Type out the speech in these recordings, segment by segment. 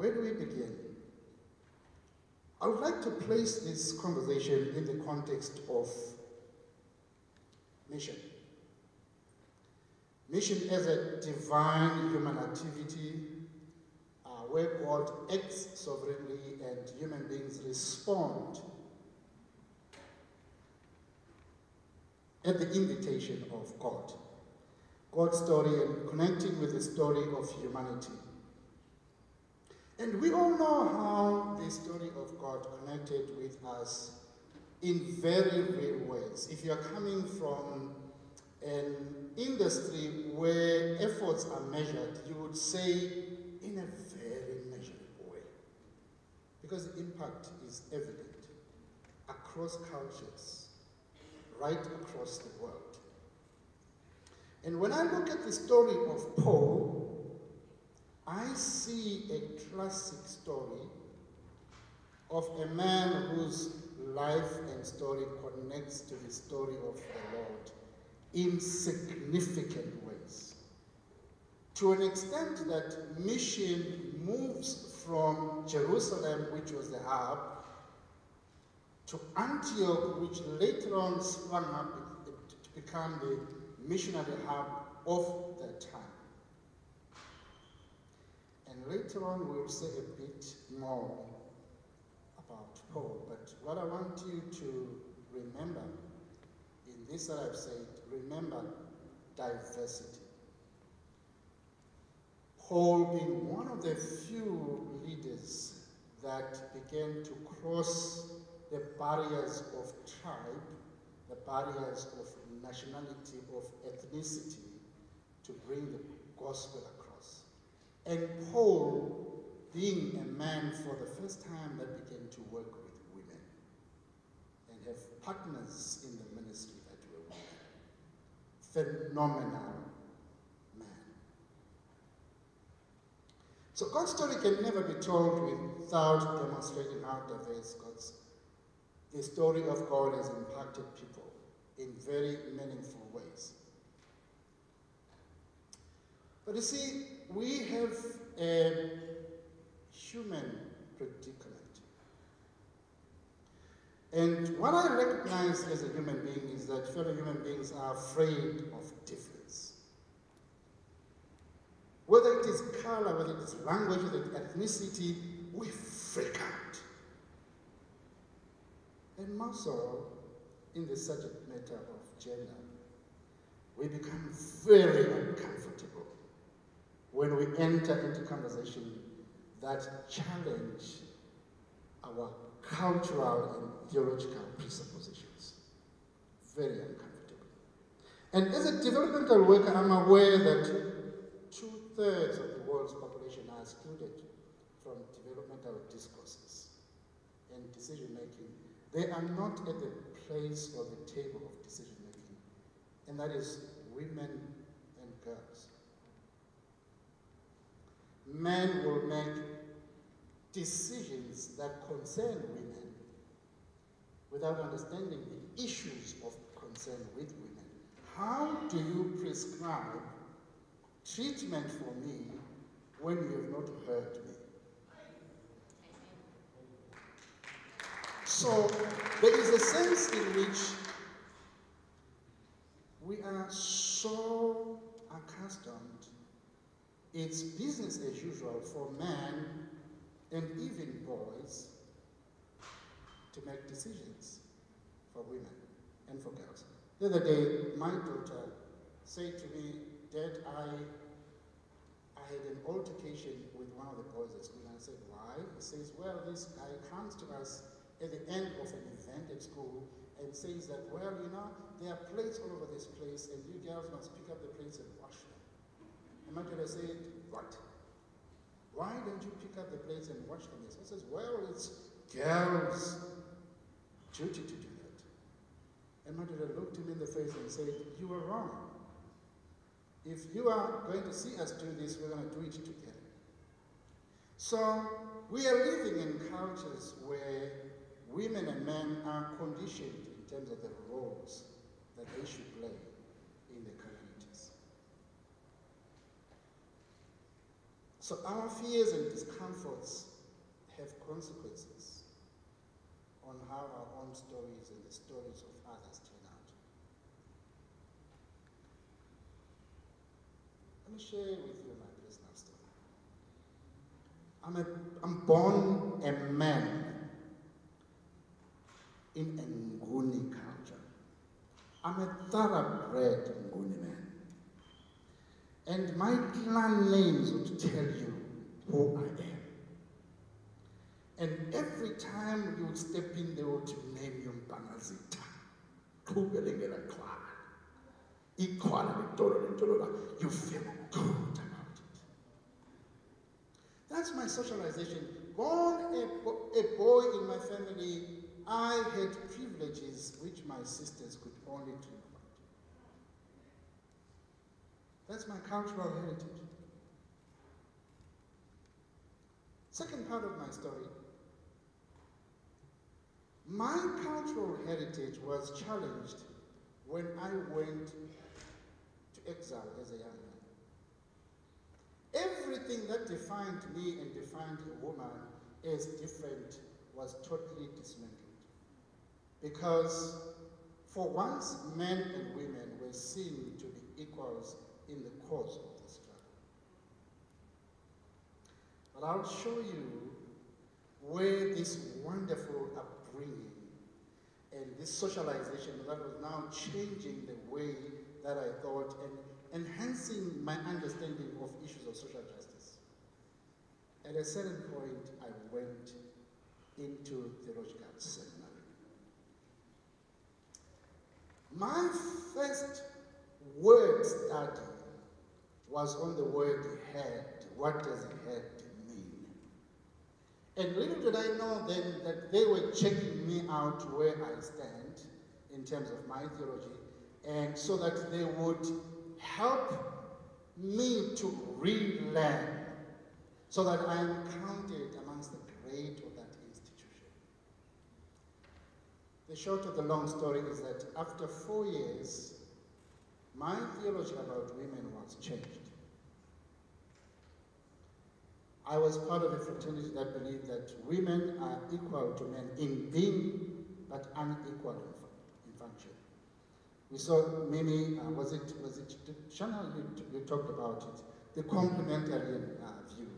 where do we begin? I would like to place this conversation in the context of mission. Mission as a divine human activity uh, where God acts sovereignly and human beings respond at the invitation of God. God's story and connecting with the story of humanity. And we all know how the story of God connected with us in very real ways. If you are coming from an industry where efforts are measured, you would say in a very measurable way. Because the impact is evident across cultures, right across the world. And when I look at the story of Paul, I see a classic story of a man whose life and story connects to the story of the Lord in significant ways. To an extent that mission moves from Jerusalem, which was the hub, to Antioch, which later on sprung up to become the missionary hub of the time. And later on, we'll say a bit more about Paul. But what I want you to remember in this that I've said, remember diversity. Paul being one of the few leaders that began to cross the barriers of tribe, the barriers of nationality, of ethnicity, to bring the gospel. And Paul, being a man for the first time that began to work with women and have partners in the ministry that were women. Phenomenal man. So God's story can never be told without demonstrating how diverse God's the story of God has impacted people in very meaningful ways. But you see, we have a human predicament. And what I recognize as a human being is that fellow human beings are afraid of difference. Whether it is color, whether it is language, whether it is ethnicity, we freak out. And most of all, in the subject matter of gender, we become very uncomfortable when we enter into conversation that challenge our cultural and theological presuppositions. Very uncomfortable. And as a developmental worker, I'm aware that two-thirds of the world's population are excluded from developmental discourses and decision-making. They are not at the place or the table of decision making, and that is women and girls. Men will make decisions that concern women without understanding the issues of concern with women. How do you prescribe treatment for me when you have not heard me? So there is a sense in which we are so it's business as usual for men and even boys to make decisions for women and for girls. The other day, my daughter said to me, Dad, I, I had an altercation with one of the boys at school. And I said, why? He says, well, this guy comes to us at the end of an event at school and says that, well, you know, there are plates all over this place and you girls must pick up the plates and wash daughter said, what? Why don't you pick up the plates and wash them? He says, well, it's girls' duty to do that. And looked him in the face and said, you are wrong. If you are going to see us do this, we're going to do it together. So we are living in cultures where women and men are conditioned in terms of the roles that they should play in the communities. So our fears and discomforts have consequences on how our own stories and the stories of others turn out. Let me share with you my personal story. I'm, a, I'm born a man in a Nguni culture. I'm a thoroughbred Nguni. And my clan names would tell you who I am. And every time you would step in, they would name you clan. You feel good about it. That's my socialization. Born a, a boy in my family, I had privileges which my sisters could only dream That's my cultural heritage. Second part of my story. My cultural heritage was challenged when I went to exile as a young man. Everything that defined me and defined a woman as different was totally dismantled. Because for once, men and women were seen to be equals in the course of the struggle. But I'll show you where this wonderful upbringing and this socialization that was now changing the way that I thought and enhancing my understanding of issues of social justice. At a certain point, I went into theological seminary. My first word study was on the word head. What does head mean? And little did I know then that they were checking me out where I stand in terms of my theology, and so that they would help me to relearn so that I am counted amongst the great of that institution. The short of the long story is that after four years, my theology about women was changed. I was part of a fraternity that believed that women are equal to men in being, but unequal in, function. We saw many, uh, was it, was it, Shana, you, you talked about it, the complementary uh, view.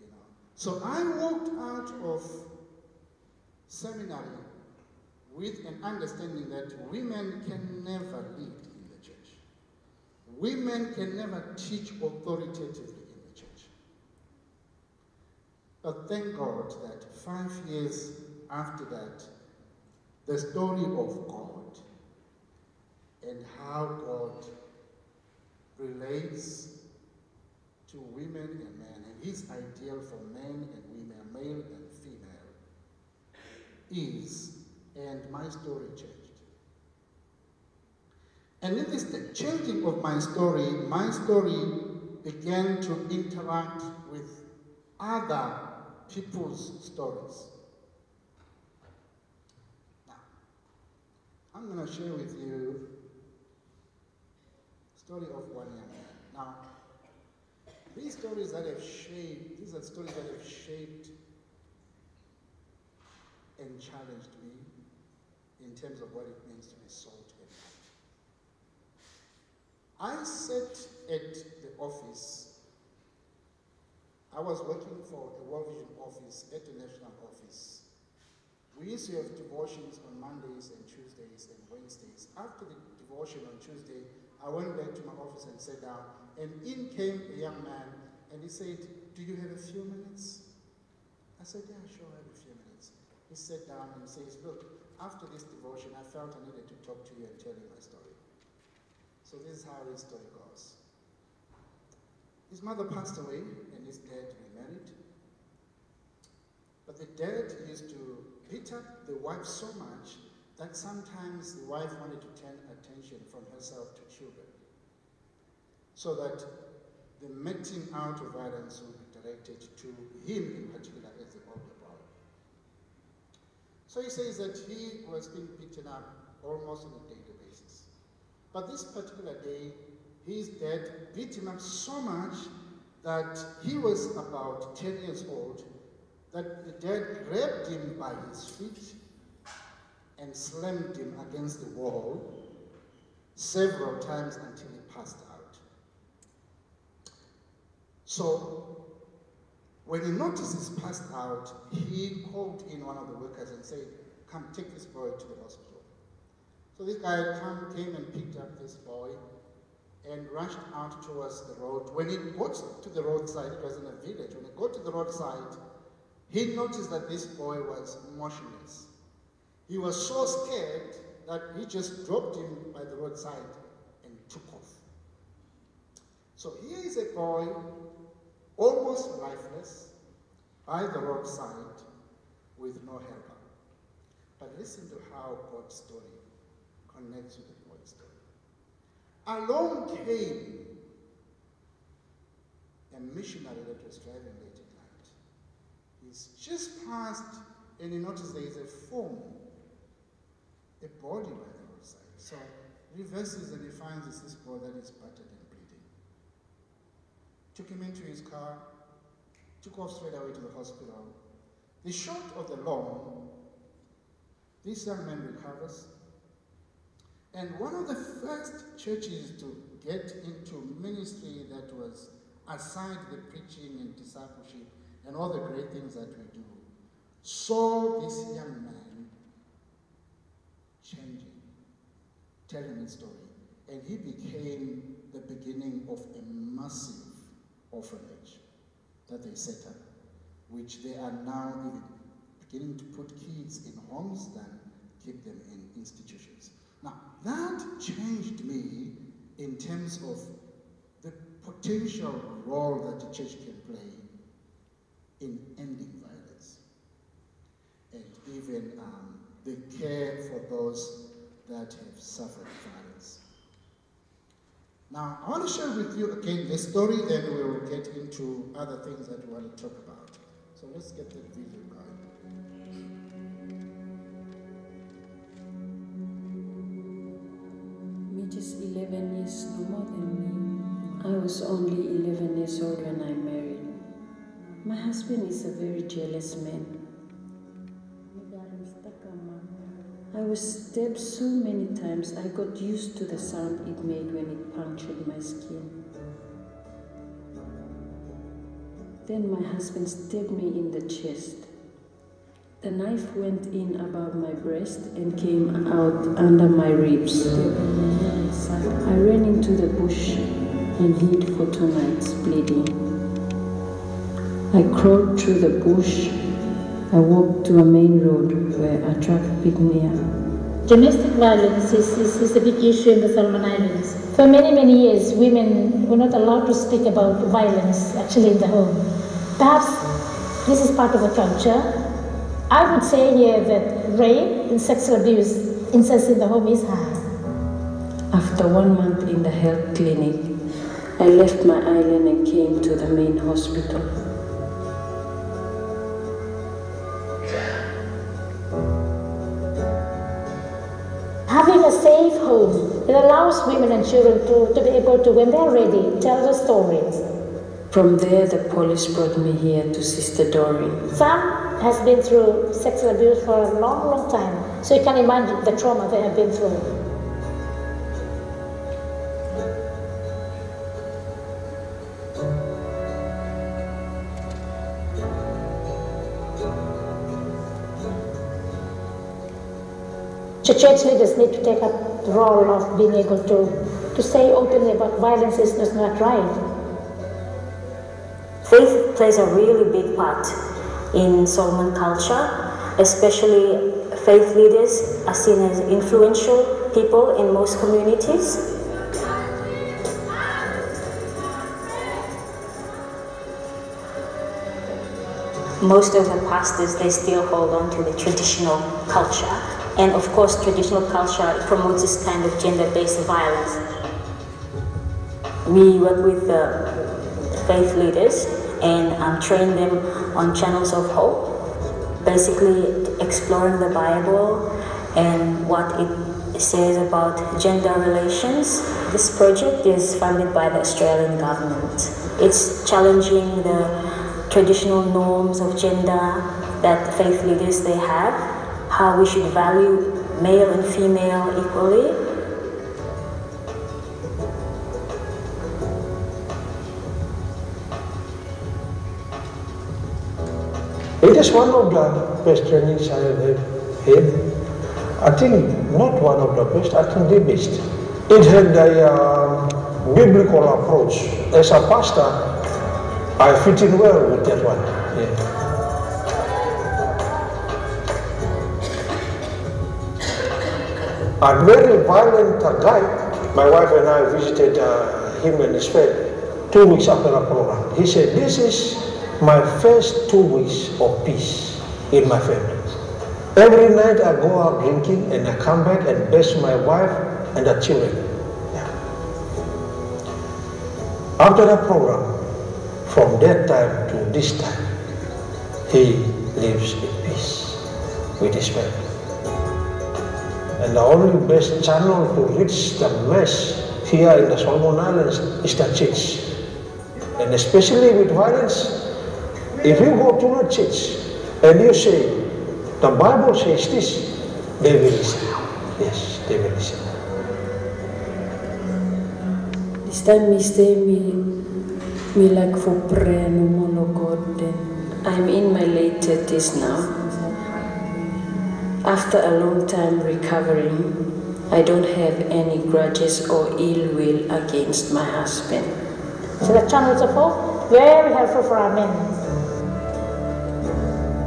You know. So I walked out of seminary with an understanding that women can never lead in the church. Women can never teach authoritatively but thank God that five years after that, the story of God and how God relates to women and men and his ideal for men and women, male and female, is, and my story changed. And in this changing of my story, my story began to interact with other people's stories. Now, I'm going to share with you story of one young man. Now, these stories that have shaped, these are stories that have shaped and challenged me in terms of what it means to be salt and light. I sat at the office I was working for a World Vision office at the national office. We used to have devotions on Mondays and Tuesdays and Wednesdays. After the devotion on Tuesday, I went back to my office and sat down, and in came a young man, and he said, do you have a few minutes? I said, yeah, sure, I have a few minutes. He sat down and says, look, after this devotion, I felt I needed to talk to you and tell you my story. So this is how his story goes. His mother passed away and his dad remarried. But the dad used to beat up the wife so much that sometimes the wife wanted to turn attention from herself to children. So that the meting out of violence would be directed to him in particular as the older brother. So he says that he was being beaten up almost on a daily basis. But this particular day, his dad beat him up so much that he was about 10 years old, that the dad grabbed him by his feet and slammed him against the wall several times until he passed out. So when he noticed he's passed out, he called in one of the workers and said, come take this boy to the hospital. So this guy came and picked up this boy and rushed out towards the road. When he got to the roadside, it was in a village, when he got to the roadside, he noticed that this boy was motionless. He was so scared that he just dropped him by the roadside and took off. So here is a boy, almost lifeless, by the roadside, with no helper. But listen to how God's story connects with. Along came a missionary that was driving late at night. He's just passed and he noticed there is a form, a body by the roadside. So reverses and he finds this, boy that is battered and bleeding. Took him into his car, took off straight away to the hospital. The short of the long, this young man recovers, and one of the first churches to get into ministry that was aside the preaching and discipleship and all the great things that we do, saw this young man changing, telling his story. And he became the beginning of a massive orphanage that they set up, which they are now even beginning to put kids in homes than keep them in institutions. That changed me in terms of the potential role that the church can play in ending violence and even um, the care for those that have suffered violence. Now, I want to share with you again the story, then we will get into other things that we want to talk about. So let's get the video going. Years no more than me. I was only 11 years old when I married. My husband is a very jealous man. I was stabbed so many times I got used to the sound it made when it punctured my skin. Then my husband stabbed me in the chest. The knife went in above my breast and came out under my ribs. I ran into the bush and hid for two nights, bleeding. I crawled through the bush. I walked to a main road where a truck picked me up. Domestic violence is, is, is a big issue in the Solomon Islands. For many, many years, women were not allowed to speak about violence actually in the home. Perhaps this is part of the culture. I would say here that rape and sexual abuse, incest in the home is high. After one month in the health clinic, I left my island and came to the main hospital. Having a safe home, it allows women and children to, to be able to, when they're ready, tell their stories. From there, the police brought me here to Sister Doreen. Some has been through sexual abuse for a long, long time, so you can imagine the trauma they have been through. The church leaders need to take up the role of being able to, to say openly about violence is not right. Faith plays a really big part in Solomon culture, especially faith leaders are seen as influential people in most communities. Most of the pastors, they still hold on to the traditional culture. And of course, traditional culture promotes this kind of gender-based violence. We work with the faith leaders and um, train them on channels of hope, basically exploring the Bible and what it says about gender relations. This project is funded by the Australian government. It's challenging the traditional norms of gender that faith leaders they have, how we should value male and female equally. Is one of the best trainings I have had. I think not one of the best, I think the best. It had a uh, biblical approach. As a pastor, I fit in well with that one. Yeah. A very violent guy. My wife and I visited uh, him and his family two weeks after the program. He said, This is my first two weeks of peace in my family. Every night I go out drinking and I come back and bless my wife and the children. Yeah. After the program, from that time to this time, he lives in peace with his family. And the only best channel to reach the mass here in the Solomon Islands is the church. And especially with violence, if you go to a church and you say, the Bible says this, they will listen. Yes, they will listen. This time me stay me me like for prayer no more no God then. I'm in my late thirties now. After a long time recovering, I don't have any grudges or ill will against my husband. So the channels of hope, very helpful for our men.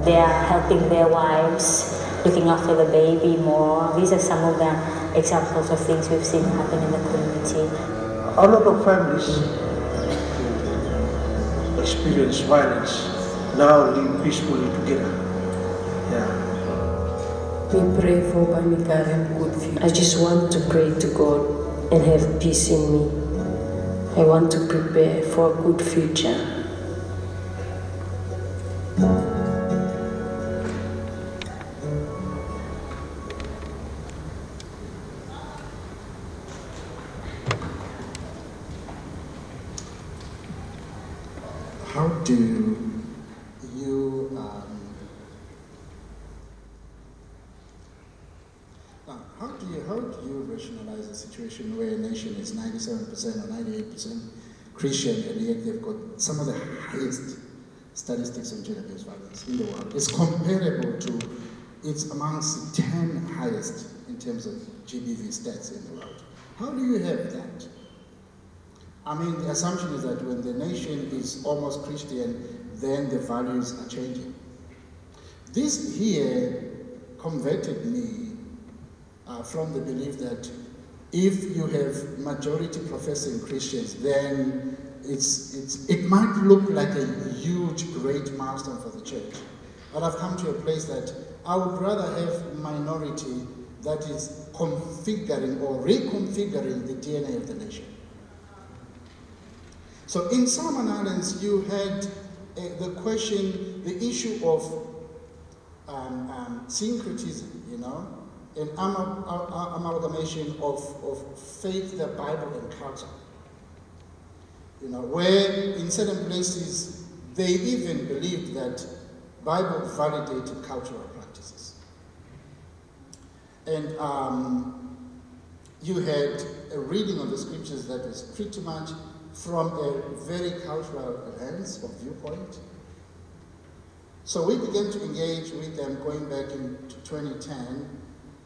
They are helping their wives, looking after the baby more. These are some of the examples of things we've seen happen in the community. A lot of families who experience violence now live peacefully together. Yeah. We pray for Bamikar and good future. I just want to pray to God and have peace in me. I want to prepare for a good future. How do you um, uh, how do you how do you rationalize a situation where a nation is 97% or 98% Christian and yet they've got some of the highest statistics of gender-based violence in the world? It's comparable to it's amongst the 10 highest in terms of GBV stats in the world. How do you have that? I mean, the assumption is that when the nation is almost Christian, then the values are changing. This here converted me uh, from the belief that if you have majority professing Christians, then it's, it's, it might look like a huge, great milestone for the church. But I've come to a place that I would rather have minority that is configuring or reconfiguring the DNA of the nation. So in Solomon Islands, you had uh, the question, the issue of um, um, syncretism, you know, an am- am- amalgamation of, of faith, the Bible, and culture. You know, where in certain places they even believed that Bible validated cultural practices. And um, you had a reading of the scriptures that was pretty much from a very cultural lens or viewpoint. So we began to engage with them going back into 2010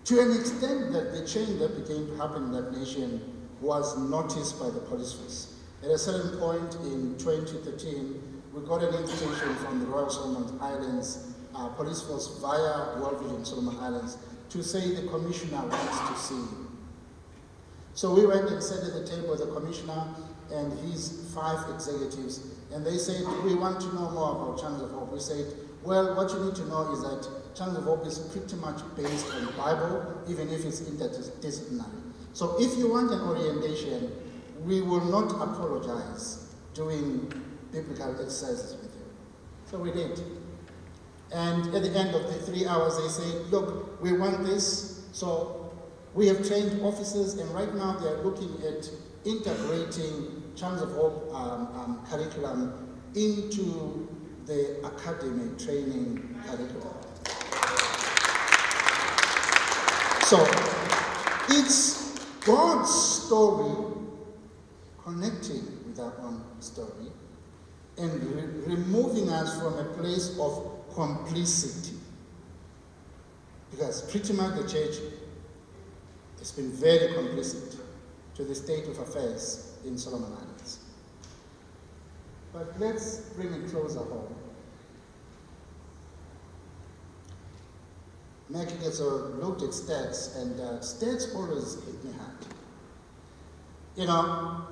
to an extent that the change that began to happen in that nation was noticed by the police force. At a certain point in 2013, we got an invitation from the Royal Solomon Islands uh, police force via World Vision Solomon Islands to say the commissioner wants to see you. So we went and sat at the table with the commissioner and his five executives, and they said, we want to know more about Channels of Hope. We said, well, what you need to know is that Channels of Hope is pretty much based on the Bible, even if it's interdisciplinary. So if you want an orientation, we will not apologize doing biblical exercises with you. So we did. And at the end of the three hours, they said, look, we want this, so We have trained officers, and right now they are looking at integrating Channels of um, um, curriculum into the academy training curriculum. So it's God's story connecting with our own story and re- removing us from a place of complicity. Because pretty much the church has been very complicit to the state of affairs in Solomon Islands. But let's bring it closer home. Maggie gets a looked at stats, and uh, stats always hit me hard. You know,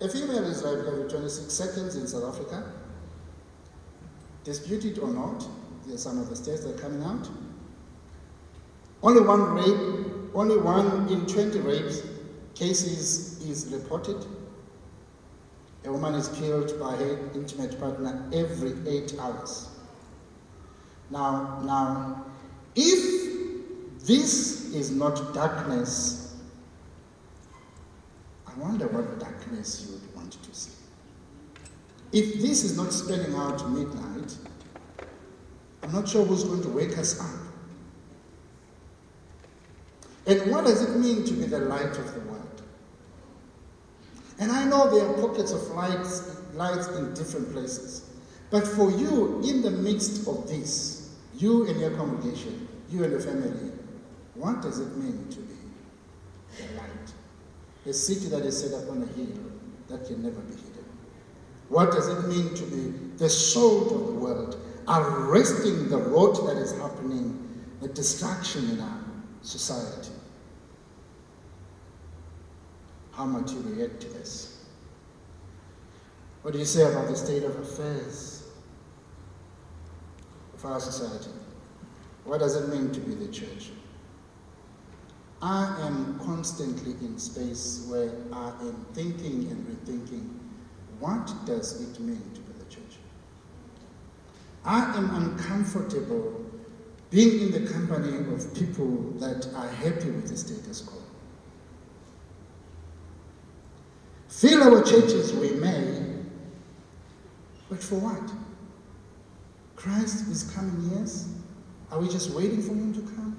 a female is raped every 26 seconds in South Africa. Disputed or not, there are some of the stats that are coming out. Only one rape, only one in 20 rapes cases is reported. A woman is killed by her intimate partner every eight hours. Now, now, if this is not darkness, I wonder what darkness you would want to see. If this is not spelling out midnight, I'm not sure who's going to wake us up. And what does it mean to be the light of the world? And I know there are pockets of lights, lights in different places. But for you, in the midst of this, you and your congregation, you and your family, what does it mean to be the light? A city that is set up on a hill that can never be hidden. What does it mean to be the salt of the world, arresting the rot that is happening, the destruction in our society? How much you react to this? What do you say about the state of affairs of our society? What does it mean to be the church? I am constantly in space where I am thinking and rethinking what does it mean to be the church? I am uncomfortable being in the company of people that are happy with the status quo. Fill our churches we may, but for what? Christ is coming, yes? Are we just waiting for him to come?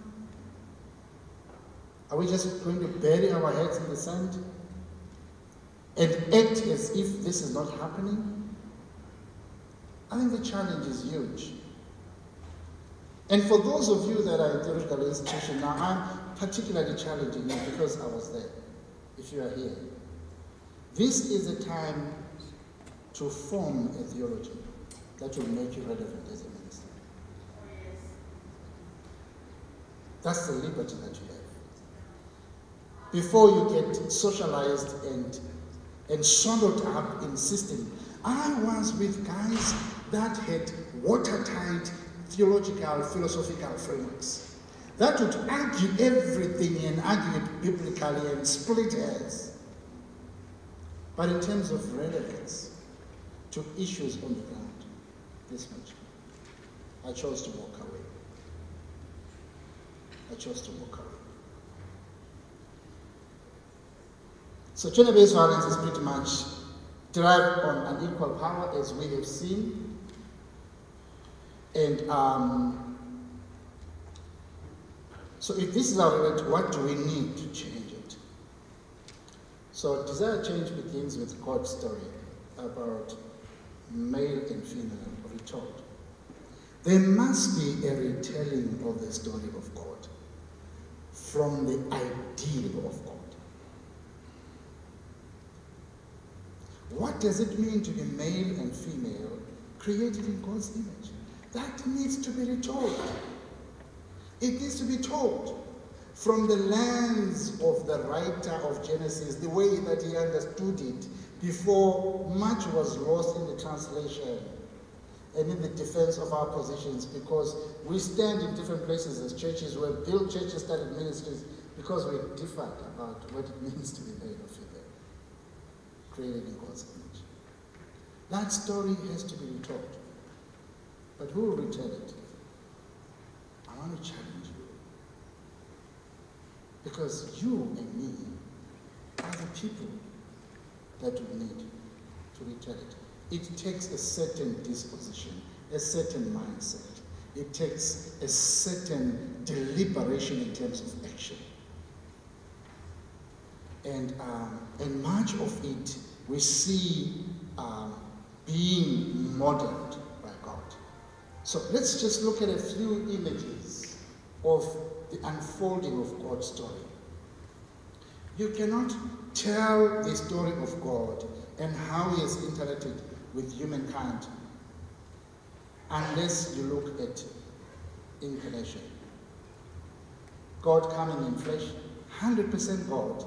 Are we just going to bury our heads in the sand and act as if this is not happening? I think the challenge is huge. And for those of you that are in theological institution now, I'm particularly challenging you because I was there, if you are here. This is the time to form a theology that will make you relevant as a minister. That's the liberty that you have. Before you get socialized and, and swallowed up in system. I was with guys that had watertight theological, philosophical frameworks that would argue everything and argue it biblically and split hairs. But in terms of relevance to issues on the ground, this much, I chose to walk away. I chose to walk away. So gender-based violence is pretty much derived on unequal power, as we have seen. And um, so if this is our reality, what do we need to change? So desire change begins with God's story about male and female retold. There must be a retelling of the story of God from the ideal of God. What does it mean to be male and female created in God's image? That needs to be retold. It needs to be told from the lens of the writer of Genesis, the way that he understood it before much was lost in the translation and in the defense of our positions because we stand in different places as churches. We have built churches, started ministries because we differed about what it means to be male or female, created in God's image. That story has to be retold. But who will retell it? I want to challenge. Because you and me are the people that we need to retell it. It takes a certain disposition, a certain mindset. It takes a certain deliberation in terms of action. And, um, and much of it we see um, being modeled by God. So let's just look at a few images of the unfolding of God's story. You cannot tell the story of God and how He has interacted with humankind unless you look at incarnation. God coming in flesh, 100% God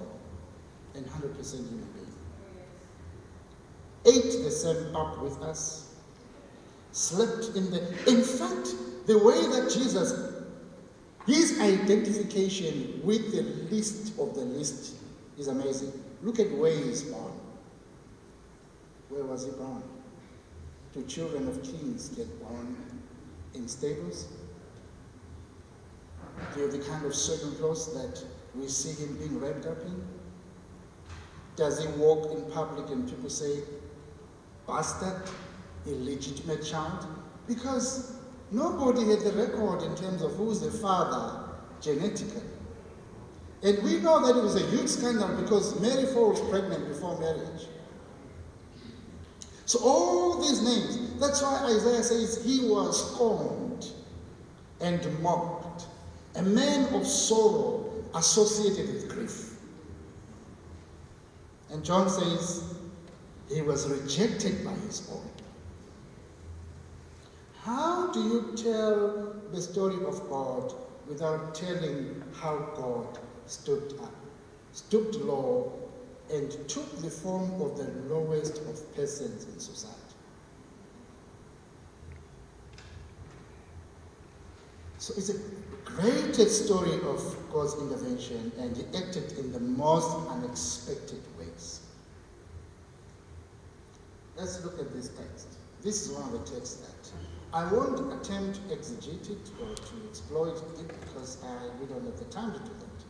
and 100% human being. Ate the same up with us, slept in the. In fact, the way that Jesus, his identification with the least of the least is amazing. Look at where he's born. Where was he born? Do children of kings get born in stables? Do you have the kind of certain clothes that we see him being wrapped up in? Does he walk in public and people say, bastard, illegitimate child? Because nobody had the record in terms of who's the father genetically. And we know that it was a huge scandal because Mary falls pregnant before marriage. So all these names, that's why Isaiah says he was scorned and mocked, a man of sorrow associated with grief. And John says he was rejected by his own. How do you tell the story of God without telling how God stooped up, stooped low, and took the form of the lowest of persons in society? So it's a great story of God's intervention, and he acted in the most unexpected ways. Let's look at this text. This is one of the texts that I won't attempt to exegete it or to exploit it because I, we don't have the time to do that.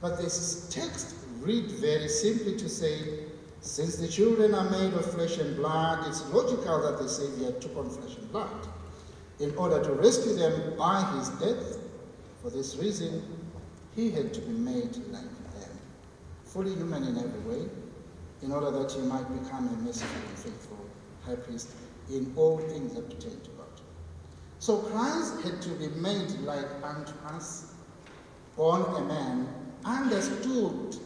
But this text read very simply to say, since the children are made of flesh and blood, it's logical that the Savior took on flesh and blood in order to rescue them by his death. For this reason, he had to be made like them, fully human in every way, in order that he might become a merciful and faithful high priest in all things that pertain to. So Christ had to be made like unto us, born a man, understood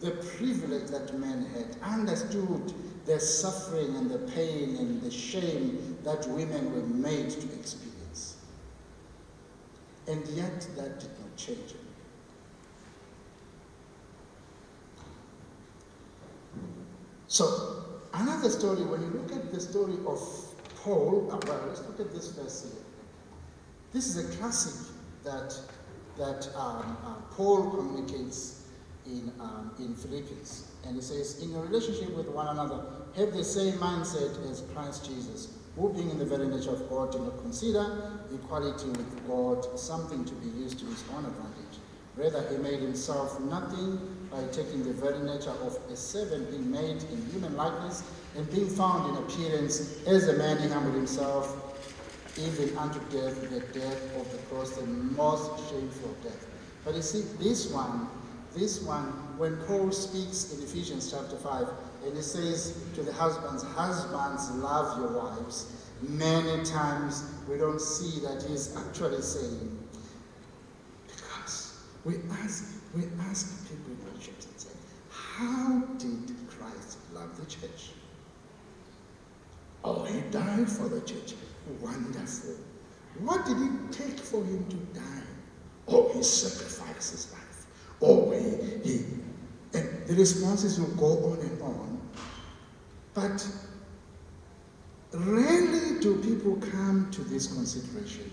the privilege that men had, understood the suffering and the pain and the shame that women were made to experience. And yet that did not change him. So, another story, when you look at the story of Paul, uh, well, let's look at this verse here. This is a classic that, that um, uh, Paul communicates in, um, in Philippians. And he says, in your relationship with one another, have the same mindset as Christ Jesus, who being in the very nature of God did not consider equality with God something to be used to his own advantage. Rather, he made himself nothing by taking the very nature of a servant, being made in human likeness, and being found in appearance as a man, he humbled himself even unto death, the death of the cross, the most shameful death. But you see, this one, this one, when Paul speaks in Ephesians chapter 5, and he says to the husbands, Husbands, love your wives, many times we don't see that he's actually saying, because we ask, we ask people in the church and say, How did Christ love the church? Oh, he died for the church. Wonderful. What did it take for him to die? Oh, he sacrificed his life. Oh, he, he. And the responses will go on and on. But rarely do people come to this consideration.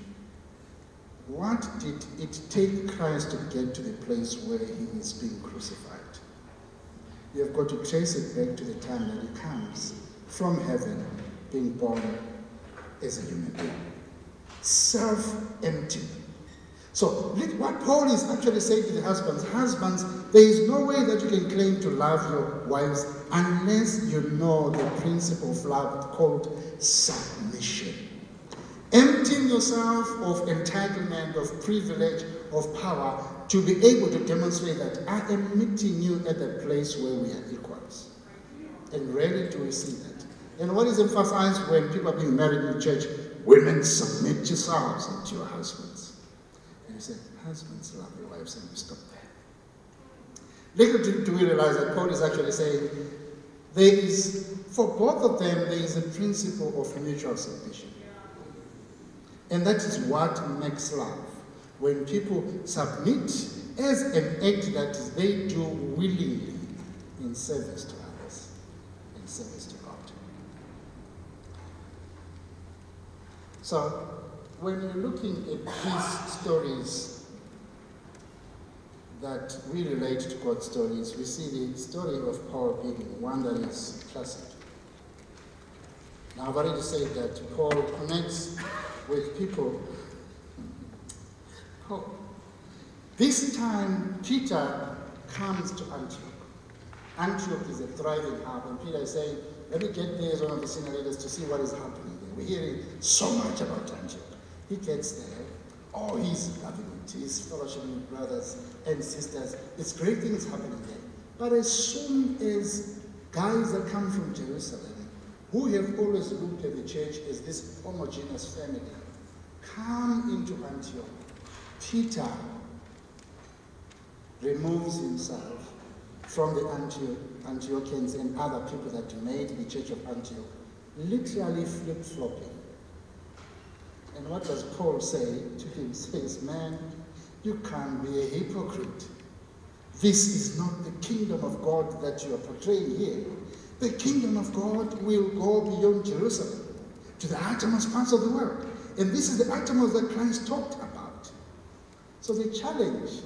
What did it take Christ to get to the place where he is being crucified? You have got to trace it back to the time that he comes from heaven, being born as a human being. Self empty, So, what Paul is actually saying to the husbands husbands, there is no way that you can claim to love your wives unless you know the principle of love called submission. Emptying yourself of entitlement, of privilege, of power to be able to demonstrate that I am meeting you at the place where we are equals. And do we see that. And what is emphasized when people are being married in church? Women submit yourselves to your husbands. And you say, husbands love your wives, and you stop there. Little do, do we realize that Paul is actually saying there is, for both of them, there is a principle of mutual submission. And that is what makes love. When people submit as an act that they do willingly in service to others, in service to God. So, when you're looking at these stories that we relate to God's stories, we see the story of Paul being one that is classic. Now, I've already said that Paul connects with people. Oh. This time, Peter comes to Antioch. Antioch is a thriving hub, and Peter is saying, Let me get there as one of the senior leaders to see what is happening hearing so much about Antioch. He gets there. Oh, he's loving it. He's fellowshipping with brothers and sisters. It's great things happening there. But as soon as guys that come from Jerusalem, who have always looked at the church as this homogeneous family, come into Antioch. Peter removes himself from the Antioch, Antiochians and other people that made the church of Antioch, literally flip flopping. And what does Paul say to him? He says, Man, you can't be a hypocrite. This is not the kingdom of God that you are portraying here. The kingdom of God will go beyond Jerusalem to the uttermost parts of the world. And this is the uttermost that Christ talked about. So the challenge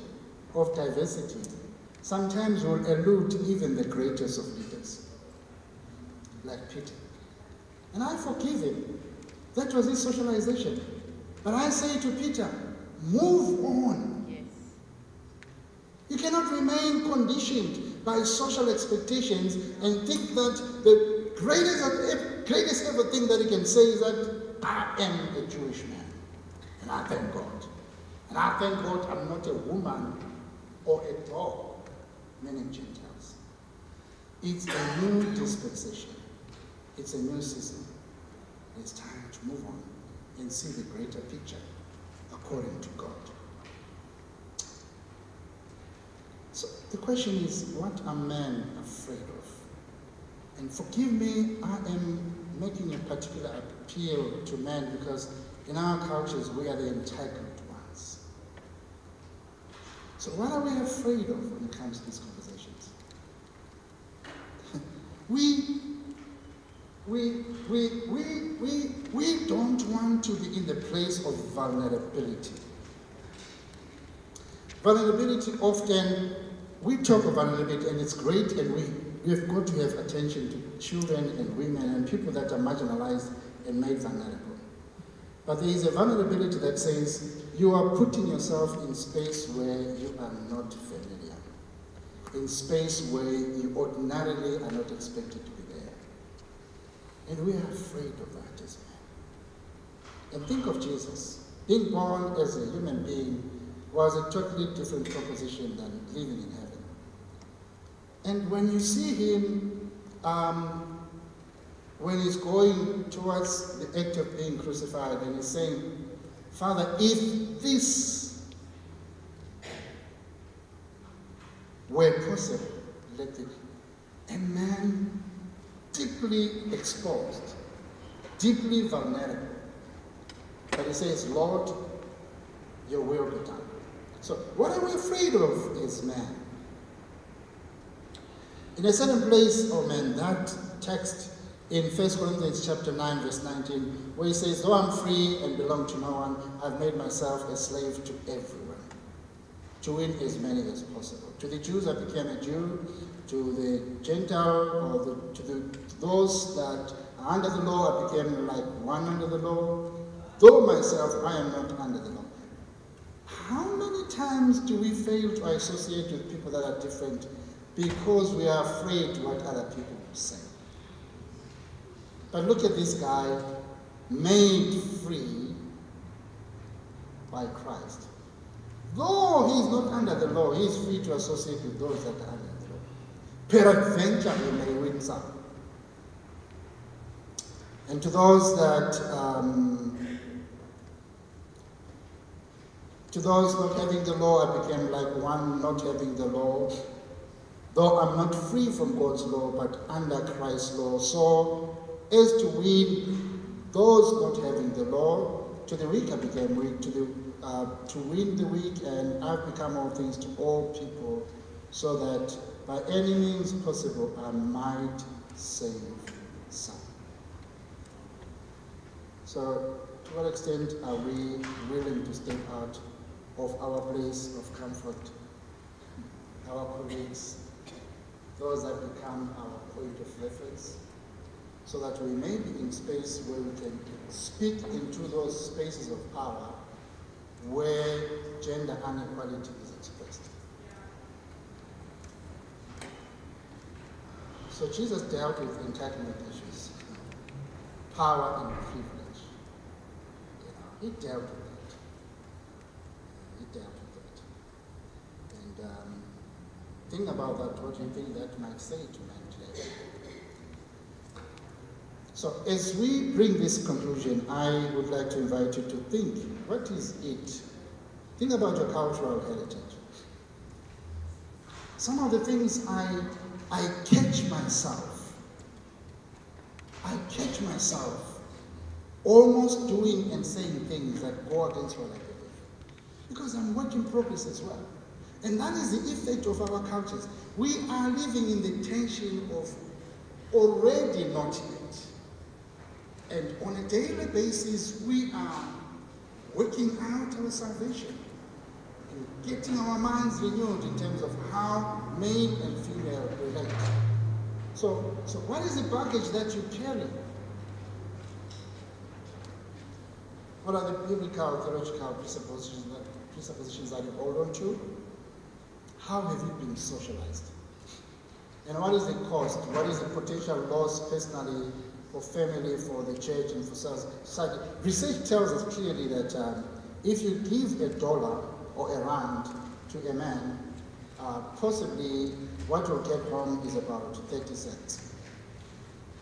of diversity sometimes will elude even the greatest of leaders, like Peter. And I forgive him. That was his socialization. But I say to Peter, move on. Yes. You cannot remain conditioned by social expectations and think that the greatest, greatest ever thing that you can say is that I am a Jewish man. And I thank God. And I thank God I'm not a woman or a dog, meaning Gentiles. It's a new dispensation. It's a new season. It's time to move on and see the greater picture according to God. So the question is, what are men afraid of? And forgive me, I am making a particular appeal to men because in our cultures we are the entitled ones. So what are we afraid of when it comes to these conversations? we, we, we, we, we, we don't want to be in the place of vulnerability. Vulnerability often, we talk of vulnerability and it's great and we We've got to have attention to children and women and people that are marginalized and made vulnerable. But there is a vulnerability that says you are putting yourself in space where you are not familiar, in space where you ordinarily are not expected to. And we are afraid of that as men. And think of Jesus. Being born as a human being was a totally different proposition than living in heaven. And when you see him, um, when he's going towards the act of being crucified, and he's saying, Father, if this were possible, let it. A man deeply exposed, deeply vulnerable. But he says, Lord, your will be done. So, what are we afraid of as man? In a certain place, oh man, that text in 1 Corinthians chapter 9, verse 19, where he says, Though I'm free and belong to no one, I've made myself a slave to everyone, to win as many as possible. To the Jews, I became a Jew. To the Gentile, or the, to, the, those that are under the law, I became like one under the law. Though myself, I am not under the law. How many times do we fail to associate with people that are different because we are afraid what other people will say? But look at this guy, made free by Christ. Though he is not under the law, he is free to associate with those that are under the law. Peradventure, he may win some. And to those that, um, to those not having the law, I became like one not having the law. Though I'm not free from God's law, but under Christ's law. So as to win those not having the law, to the weak I became weak, to, the, uh, to win the weak, and I've become all things to all people, so that by any means possible I might save some. So, to what extent are we willing to step out of our place of comfort, our colleagues, those that become our point of reference? so that we may be in space where we can speak into those spaces of power where gender inequality is expressed. So Jesus dealt with entitlement issues, power and privilege. He dealt with that. He dealt with that. And um, think about that, what do you think that might say to men today? So as we bring this conclusion, I would like to invite you to think, what is it? Think about your cultural heritage. Some of the things I, I catch myself, I catch myself almost doing and saying things that go against what I believe. Because I'm work in progress as well. And that is the effect of our cultures. We are living in the tension of already not yet. And on a daily basis, we are working out our salvation getting our minds renewed in terms of how male and female relate. So, so what is the baggage that you carry? What are the biblical, theological presuppositions that, presuppositions that you hold on to? How have you been socialized? And what is the cost? What is the potential loss personally for family, for the church, and for society. Research tells us clearly that um, if you give a dollar or a rand to a man, uh, possibly what you'll get home is about 30 cents.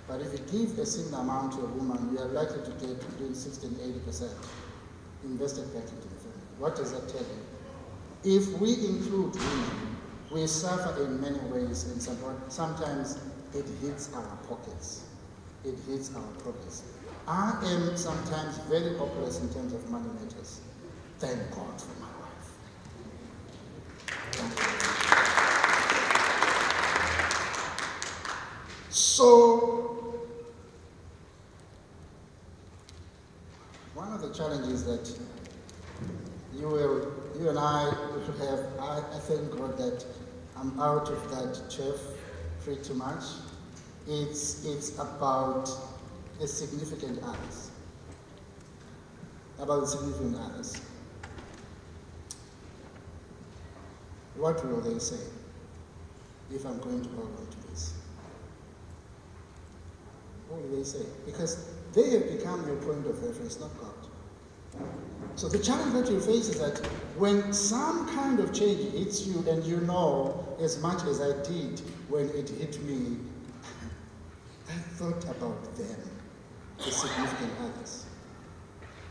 But if you give a similar amount to a woman, you are likely to get between 60 and 80 percent invested back into the family. What does that tell you? If we include women, we suffer in many ways, and sometimes it hits our pockets it hits our progress. I am sometimes very hopeless in terms of money matters. Thank God for my wife. So, the challenges that you will, you and I have, I, I thank God that I'm out of that chaff pretty too much. It's, it's about the significant others. About significant others. What will they say if I'm going to hold on to this? What will they say? Because they have become your point of reference, not God. So the challenge that you face is that when some kind of change hits you and you know as much as I did when it hit me I thought about them, the significant others.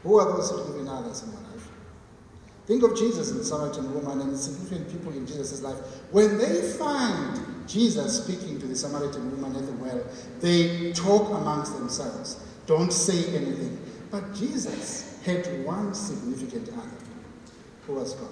Who are those significant others in my life? Think of Jesus and the Samaritan woman and the significant people in Jesus' life. When they find Jesus speaking to the Samaritan woman at the well, they talk amongst themselves, don't say anything. But Jesus had one significant other, who was God.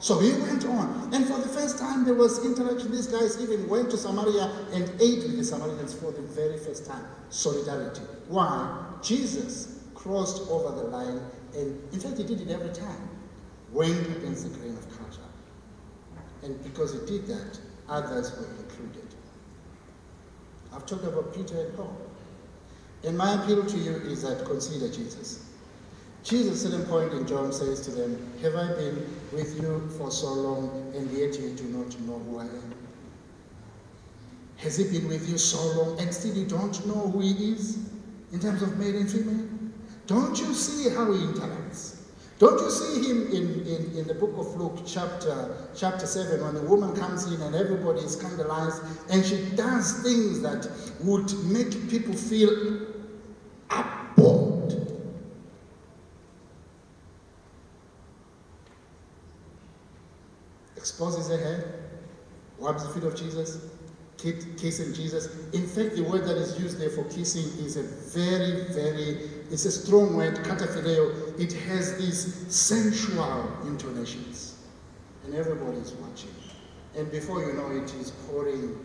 So he went on. And for the first time, there was interaction. These guys even went to Samaria and ate with the Samaritans for the very first time. Solidarity. Why? Jesus crossed over the line, and in fact, he did it every time. Went against the grain of culture. And because he did that, others were included. I've talked about Peter and Paul. And my appeal to you is that consider Jesus. Jesus, at a certain point in John, says to them, Have I been with you for so long, and yet you do not know who I am? Has he been with you so long, and still you don't know who he is in terms of male and female? Don't you see how he interacts? Don't you see him in, in, in the book of Luke, chapter, chapter 7, when the woman comes in and everybody is scandalized, and she does things that would make people feel Exposes her head, wipes the feet of Jesus, kissing Jesus. In fact, the word that is used there for kissing is a very, very, it's a strong word, kataphileo. It has these sensual intonations. And everybody is watching. And before you know it, he's pouring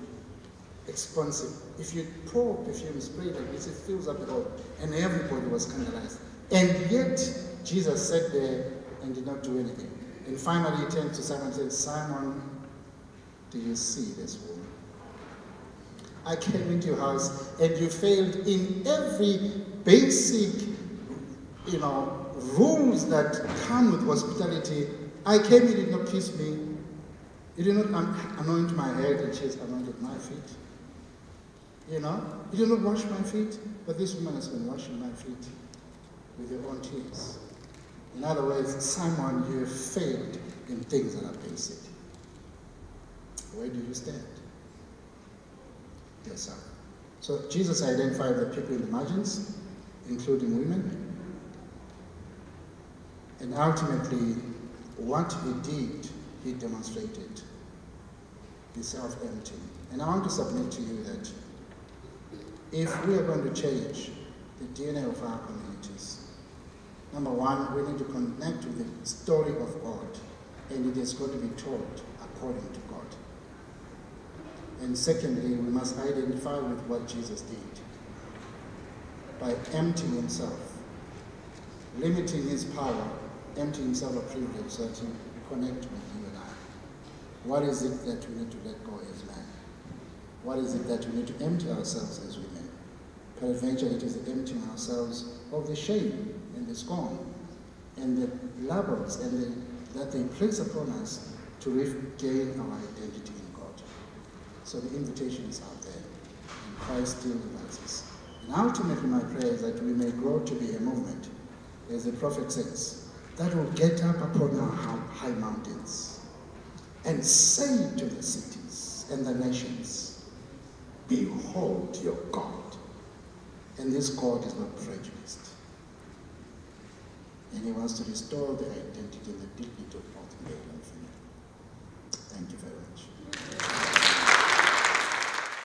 expensive. If you pour perfume spray like this, it fills up the room. And everybody was scandalized. And yet, Jesus sat there and did not do anything. And finally, he turned to Simon and said, Simon, do you see this woman? I came into your house and you failed in every basic, you know, rules that come with hospitality. I came, you did not kiss me. You did not anoint my head and she has anointed my feet. You know, you did not wash my feet, but this woman has been washing my feet with your own tears. In other words, Simon, you have failed in things that are basic. Where do you stand? Yes, sir. So Jesus identified the people in the margins, including women. And ultimately, what he did, he demonstrated the self-emptying. And I want to submit to you that if we are going to change the DNA of our communities, number one, we need to connect to the story of God, and it is going to be told according to God. And secondly, we must identify with what Jesus did by emptying himself, limiting his power, emptying himself of privilege so that he connect with you and I. What is it that we need to let go as men? What is it that we need to empty ourselves as women? Peradventure, it is emptying ourselves of the shame the scorn and the labels and the, that they place upon us to regain our identity in God. so the invitation is out there, and Christ still invites us. And ultimately, my prayer is that we may grow to be a movement, as the prophet says, that will get up upon our high mountains and say to the cities and the nations, Behold your God. And this God is not prejudiced. And he wants to restore the identity and the dignity of and female. Thank you very much.